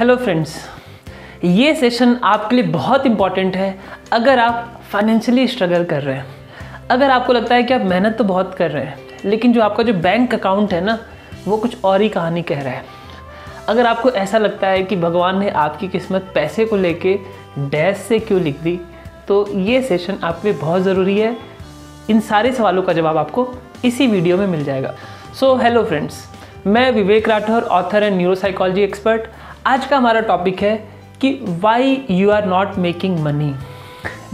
Hello friends ये session आपके लिए बहुत इंपॉर्टेंट है अगर आप फाइनेंशियली स्ट्रगल कर रहे हैं। अगर आपको लगता है कि आप मेहनत तो बहुत कर रहे हैं, लेकिन जो आपका जो बैंक अकाउंट है ना, वो कुछ और ही कहानी कह रहा है। अगर आपको ऐसा लगता है कि भगवान ने आपकी किस्मत पैसे को लेके डैश से क्यों लिख दी तो ये सेशन आपके लिए बहुत ज़रूरी है। इन सारे सवालों का जवाब आपको इसी वीडियो में मिल जाएगा। सो हेलो फ्रेंड्स मैं Vivek Rathore author and neuropsychology expert आज का हमारा टॉपिक है कि why you are not making money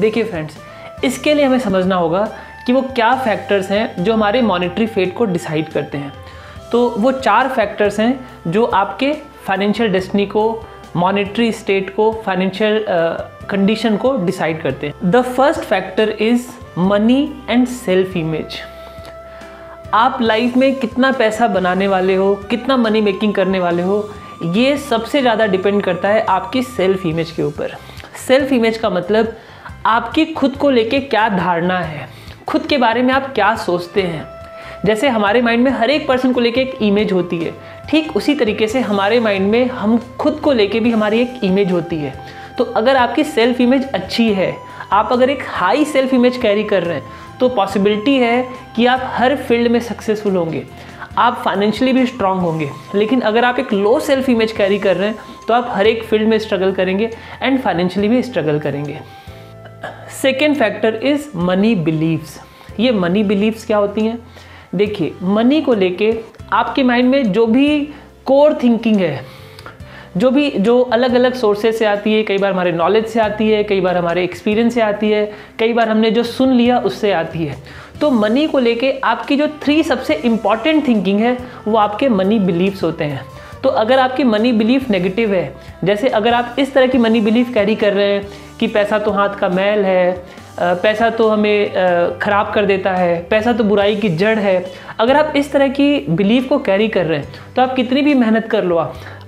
देखिए फ्रेंड्स इसके लिए हमें समझना होगा कि वो क्या फैक्टर्स हैं जो हमारे मॉनेटरी फेट को डिसाइड करते हैं। तो वो चार फैक्टर्स हैं जो आपके फाइनेंशियल डेस्टनी को मॉनेटरी स्टेट को फाइनेंशियल कंडीशन को डिसाइड करते हैं। The first factor is money and self image आप लाइफ में कितना पैसा बनाने वाले हो, कितना मनी मेकिंग करने वाले हो ये सबसे ज़्यादा डिपेंड करता है आपकी सेल्फ इमेज के ऊपर। सेल्फ इमेज का मतलब आपकी खुद को लेके क्या धारणा है, खुद के बारे में आप क्या सोचते हैं। जैसे हमारे माइंड में हर एक पर्सन को लेके एक इमेज होती है, ठीक उसी तरीके से हमारे माइंड में हम खुद को लेके भी हमारी एक इमेज होती है। तो अगर आपकी सेल्फ इमेज अच्छी है, आप अगर एक हाई सेल्फ इमेज कैरी कर रहे हैं तो पॉसिबिलिटी है कि आप हर फ़ील्ड में सक्सेसफुल होंगे। आप फाइनेंशियली भी स्ट्रांग होंगे, लेकिन अगर आप एक लो सेल्फ इमेज कैरी कर रहे हैं तो आप हर एक फ़ील्ड में स्ट्रगल करेंगे एंड फाइनेंशियली भी स्ट्रगल करेंगे। Second factor is money beliefs ये मनी बिलीव्स क्या होती हैं? देखिए मनी को लेके आपके माइंड में जो भी कोर थिंकिंग है, जो भी, जो अलग अलग सोर्सेज से आती है, कई बार हमारे नॉलेज से आती है, कई बार हमारे एक्सपीरियंस से आती है, कई बार हमने जो सुन लिया उससे आती है। तो मनी को लेके आपकी जो थ्री सबसे इंपॉर्टेंट थिंकिंग है, वो आपके मनी बिलीव्स होते हैं। तो अगर आपकी मनी बिलीफ नेगेटिव है, जैसे अगर आप इस तरह की मनी बिलीफ कैरी कर रहे हैं कि पैसा तो हाथ का मैल है पैसा तो हमें ख़राब कर देता है, पैसा तो बुराई की जड़ है, अगर आप इस तरह की बिलीफ को कैरी कर रहे हैं तो आप कितनी भी मेहनत कर लो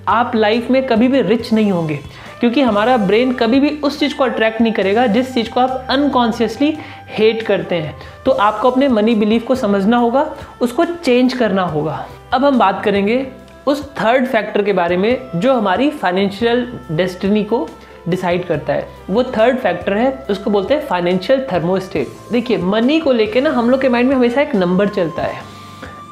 आप लाइफ में कभी भी रिच नहीं होंगे। क्योंकि हमारा ब्रेन कभी भी उस चीज़ को अट्रैक्ट नहीं करेगा जिस चीज़ को आप अनकॉन्शियसली हेट करते हैं। तो आपको अपने मनी बिलीफ को समझना होगा, उसको चेंज करना होगा। अब हम बात करेंगे उस थर्ड फैक्टर के बारे में जो हमारी फाइनेंशियल डेस्टिनी को डिसाइड करता है। वो थर्ड फैक्टर है, उसको बोलते हैं फाइनेंशियल थर्मोस्टेट देखिए मनी को लेके ना हम लोग के माइंड में हमेशा एक नंबर चलता है।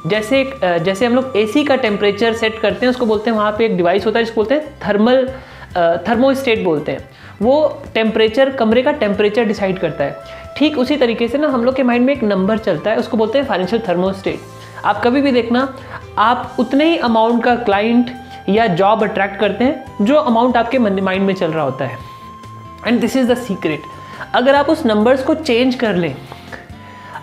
जैसे जैसे हम लोग एसी का टेम्परेचर सेट करते हैं, उसको बोलते हैं, वहाँ पे एक डिवाइस होता है जिसको बोलते हैं थर्मल थर्मोस्टेट बोलते हैं। वो टेम्परेचर कमरे का टेम्परेचर डिसाइड करता है। ठीक उसी तरीके से ना हम लोग के माइंड में एक नंबर चलता है, उसको बोलते हैं फाइनेंशियल थर्मोस्टेट आप कभी भी देखना, आप उतने ही अमाउंट का क्लाइंट या जॉब अट्रैक्ट करते हैं, जो अमाउंट आपके माइंड में चल रहा होता है। And this is the secret अगर आप उस नंबर्स को चेंज कर लें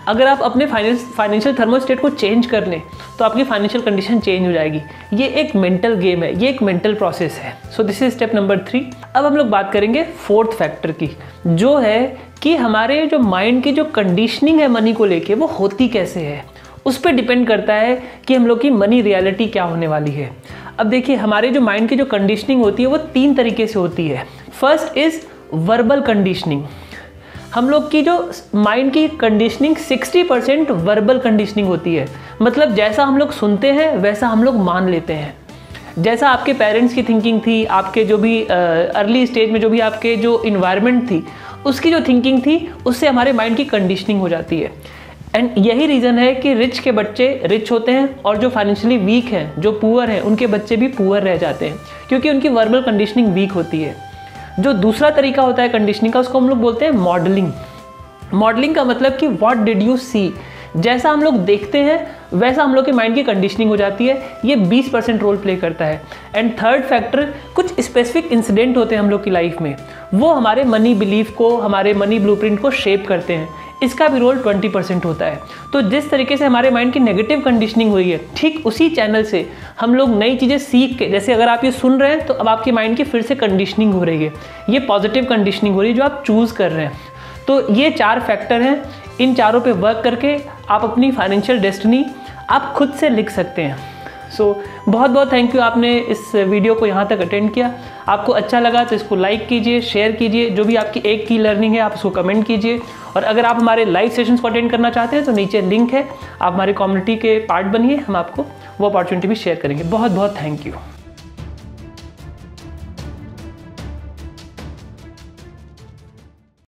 अगर आप अपने फाइनेंस फाइनेंशियल थर्मोस्टेट को चेंज कर लें तो आपकी फाइनेंशियल कंडीशन चेंज हो जाएगी। ये एक मेंटल गेम है, ये एक मेंटल प्रोसेस है। So this is step number three अब हम लोग बात करेंगे फोर्थ फैक्टर की, जो है कि हमारे जो माइंड की जो कंडीशनिंग है मनी को लेके, वो होती कैसे है? उस पर डिपेंड करता है कि हम लोग की मनी रियलिटी क्या होने वाली है। अब देखिए, हमारे जो माइंड की जो कंडीशनिंग होती है, वो तीन तरीके से होती है। फ़र्स्ट इज़ वर्बल कंडीशनिंग हम लोग की जो माइंड की कंडीशनिंग 60 परसेंट वर्बल कंडीशनिंग होती है। मतलब जैसा हम लोग सुनते हैं, वैसा हम लोग मान लेते हैं। जैसा आपके पेरेंट्स की थिंकिंग थी, आपके जो भी अर्ली स्टेज में जो भी आपके जो इन्वायरमेंट थी, उसकी जो थिंकिंग थी, उससे हमारे माइंड की कंडीशनिंग हो जाती है। एंड यही रीज़न है कि रिच के बच्चे रिच होते हैं और जो फाइनेंशियली वीक हैं, जो पुअर हैं, उनके बच्चे भी पुअर रह जाते हैं। क्योंकि उनकी वर्बल कंडीशनिंग वीक होती है। जो दूसरा तरीका होता है कंडीशनिंग का, उसको हम लोग बोलते हैं मॉडलिंग मॉडलिंग का मतलब कि वॉट डिड यू सी जैसा हम लोग देखते हैं, वैसा हम लोग के माइंड की कंडीशनिंग हो जाती है। ये 20 परसेंट रोल प्ले करता है। एंड थर्ड फैक्टर कुछ स्पेसिफिक इंसिडेंट होते हैं हम लोग की लाइफ में। वो हमारे मनी बिलीफ को, हमारे मनी ब्लूप्रिंट को शेप करते हैं। इसका भी रोल 20 परसेंट होता है। तो जिस तरीके से हमारे माइंड की नेगेटिव कंडीशनिंग हुई है, ठीक उसी चैनल से हम लोग नई चीज़ें सीख के, जैसे अगर आप ये सुन रहे हैं तो अब आपके माइंड की फिर से कंडीशनिंग हो रही है। ये पॉजिटिव कंडीशनिंग हो रही है जो आप चूज़ कर रहे हैं। तो ये चार फैक्टर हैं। इन चारों पे वर्क करके आप अपनी फाइनेंशियल डेस्टिनी आप खुद से लिख सकते हैं। सो so, बहुत बहुत थैंक यू आपने इस वीडियो को यहाँ तक अटेंड किया। आपको अच्छा लगा तो इसको लाइक कीजिए शेयर कीजिए। जो भी आपकी एक की लर्निंग है आप उसको कमेंट कीजिए। और अगर आप हमारे लाइव सेशंस को अटेंड करना चाहते हैं तो नीचे लिंक है। आप हमारी कम्युनिटी के पार्ट बनिए। हम आपको वो अपॉर्चुनिटी भी शेयर करेंगे। बहुत बहुत थैंक यू